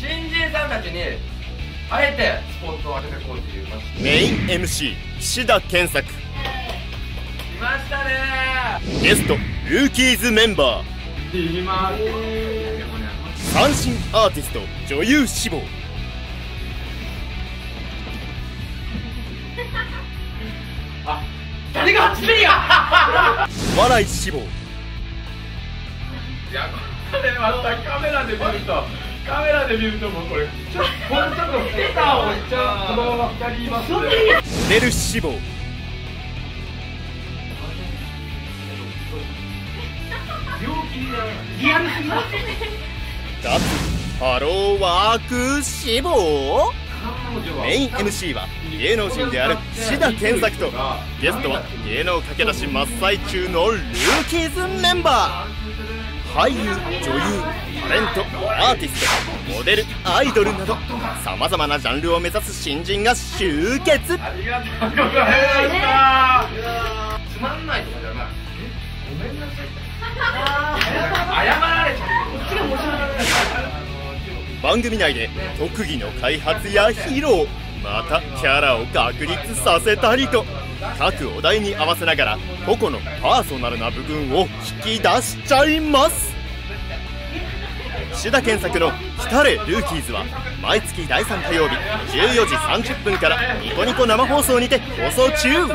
新人さんたちにあえてスポットを当ててこうっていうメイン MC 岸田健作来ましたねゲストルーキーズメンバー。います三振アーティスト女優志望。あ誰が8ミリや笑い志望。いやこれまたカメラで見るとカメラで見るともうこれちょほんちょっとステッカーをじゃあこのまま2人いますモデル志望リアルすぎます。脱ハローワーク志望。メイン MC は芸能人である志田健作とゲストは芸能駆け出し真っ最中のルーキーズメンバー俳優女優タレントアーティストモデルアイドルなどさまざまなジャンルを目指す新人が集結。ありがとうございましたつまんないとかじゃないごめんなさい謝られちゃうこっちが申し訳ない番組内で特技の開発や披露またキャラを確立させたりと。各お題に合わせながら個々のパーソナルな部分を引き出しちゃいます。志田健作の「来たれルーキーズ」は毎月第3火曜日14時30分からニコニコ生放送にて放送中。